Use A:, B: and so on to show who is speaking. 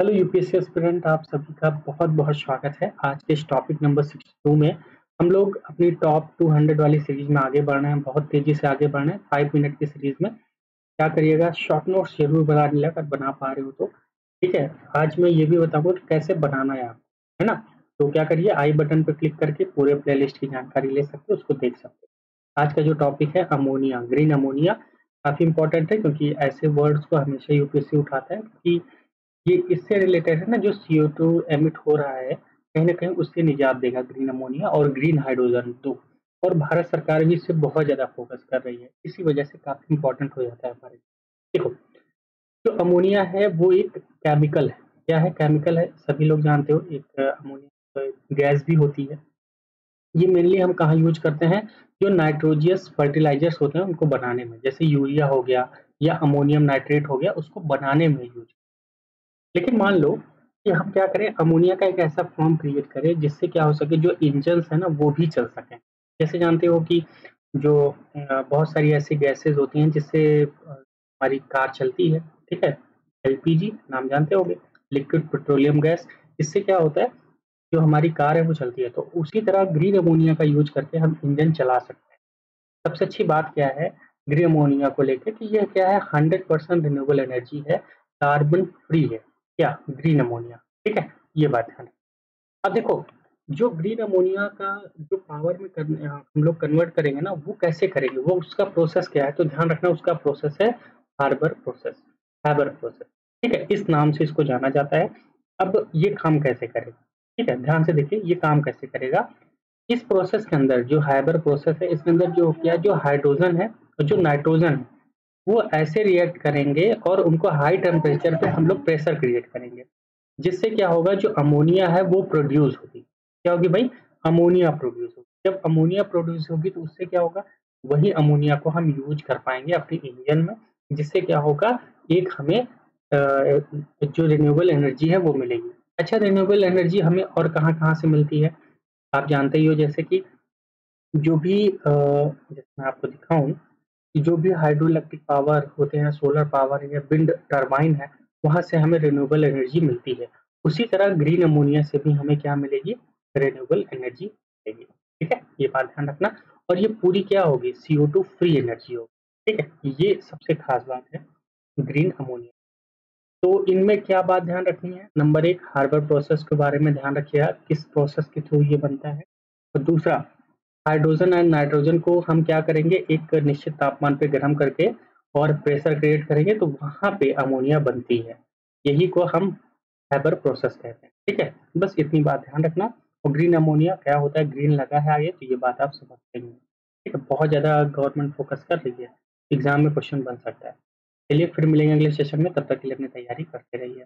A: Hello UPSC student आप सभी का बहुत-बहुत स्वागत है। आज के टॉपिक नंबर 62 में हम लोग अपनी टॉप 200 वाली सीरीज़ में आगे बढ़ रहे हैं, बहुत तेज़ी से आगे बढ़ रहे हैं। फाइव मिनट की सीरीज़ में क्या करिएगा शॉर्ट नोट्स ज़रूर बना लिया अगर बना पा रहे हो तो, ठीक है? आज मैं ये भी बताऊँगा कि कैसे बनाना है आपको, है ना? तो क्या करिए आई बटन पर क्लिक करके पूरे प्लेलिस्ट की जानकारी ले सकते हो, उसको देख सकते हो। आज का जो टॉपिक है अमोनिया, ग्रीन अमोनिया काफ़ी इंपॉर्टेंट है क्योंकि ऐसे वर्ड्स को हमेशा यूपीएससी उठाता है कि ये इससे रिलेटेड है ना जो सीओ टू एमिट हो रहा है, कहीं ना कहीं उससे निजात देगा ग्रीन अमोनिया और ग्रीन हाइड्रोजन तो और भारत सरकार भी इससे बहुत ज़्यादा फोकस कर रही है। इसी वजह से काफ़ी इम्पोर्टेंट हो जाता है हमारे देखो, जो अमोनिया है वो एक केमिकल है। क्या है? केमिकल है, सभी लोग जानते हो एक अमोनिया गैस भी होती है। ये मेनली हम कहाँ यूज़ करते हैं? जो नाइट्रोजियस फर्टिलाइज़र्स होते हैं उनको बनाने में, जैसे यूरिया हो गया या अमोनियम नाइट्रेट हो गया, उसको बनाने में यूज़ लेकिन मान लो कि हम क्या करें, अमोनिया का एक ऐसा फॉर्म क्रिएट करें, जिससे क्या हो सके, जो इंजन्स है ना, वो भी चल सकें। जैसे जानते हो कि जो बहुत सारी ऐसी गैसेज होती हैं, जिससे हमारी कार चलती है, ठीक है? एलपीजी नाम जानते होंगे? लिक्विड पेट्रोलियम गैस इससे क्या होता है, जो हमारी कार है, वो चलती है। तो उसी तरह ग्रीन अमोनिया का यूज़ करके हम इंजन चला सकते हैं। सबसे अच्छी बात क्या है ग्रीन अमोनिया को लेकर कि यह क्या है हंड्रेड परसेंट रिन्यूएबल एनर्जी है कार्बन फ्री है। क्या ग्रीन अमोनिया ठीक है? ये बात है। अब देखो, जो ग्रीन अमोनिया का जो पावर में करने हम लोग कन्वर्ट करेंगे ना, वो कैसे करेंगे? वो उसका प्रोसेस क्या है? तो ध्यान रखना उसका प्रोसेस है हार्बर प्रोसेस हार्बर प्रोसेस ठीक है? इस नाम से इसको जाना जाता है। अब ये काम कैसे करेगा? ठीक है, ध्यान से देखिए, ये काम कैसे करेगा? इस प्रोसेस के अंदर जो हाइबर प्रोसेस है, इसके अंदर जो क्या जो हाइड्रोजन है और जो नाइट्रोजन है वो ऐसे रिएक्ट करेंगे और उनको हाई टेम्परेचर पे हम लोग प्रेशर क्रिएट करेंगे। जिससे क्या होगा, जो अमोनिया है वो प्रोड्यूस होगी। क्या होगी भाई? अमोनिया प्रोड्यूस होगी। जब अमोनिया प्रोड्यूस होगी तो उससे क्या होगा? वही अमोनिया को हम यूज़ कर पाएँगे अपने इंजन में, जिससे क्या होगा? एक हमें जो रिन्यूएबल एनर्जी है वो मिलेगी। अच्छा रिन्यूएबल एनर्जी हमें और कहाँ कहाँ से मिलती है? आप जानते ही हो जैसे कि जो भी जैसे मैं आपको दिखाऊँ जो भी हाइड्रो इलेक्ट्रिक पावर होते हैं सोलर पावर या विंड टर्बाइन है, वहाँ से हमें रिन्यूएबल एनर्जी मिलती है। उसी तरह ग्रीन अमोनिया से भी हमें क्या मिलेगी? रिन्यूएबल एनर्जी मिलेगी। ठीक है? ये बात ध्यान रखना। और ये पूरी क्या होगी? सीओ टू फ्री एनर्जी होगी। ठीक है? ये सबसे खास बात है ग्रीन अमोनिया तो इनमें क्या बात ध्यान रखनी है? नंबर एक हार्बर प्रोसेस के बारे में ध्यान रखिएगा। किस प्रोसेस के थ्रू ये बनता है? और दूसरा हाइड्रोजन एंड नाइट्रोजन को हम क्या करेंगे? एक निश्चित तापमान पे गर्म करके और प्रेशर क्रिएट करेंगे तो वहाँ पे अमोनिया बनती है। यही को हम हैबर प्रोसेस कहते हैं। ठीक है? बस इतनी बात ध्यान रखना। और ग्रीन अमोनिया क्या होता है? ग्रीन लगा है आगे तो ये बात आप समझते हैं ठीक है? बहुत ज़्यादा गवर्नमेंट फोकस कर रही है। एग्ज़ाम में क्वेश्चन बन सकता है। चलिए, फिर मिलेंगे अगले सेशन में। तब तक के लिए अपनी तैयारी करते रहिए।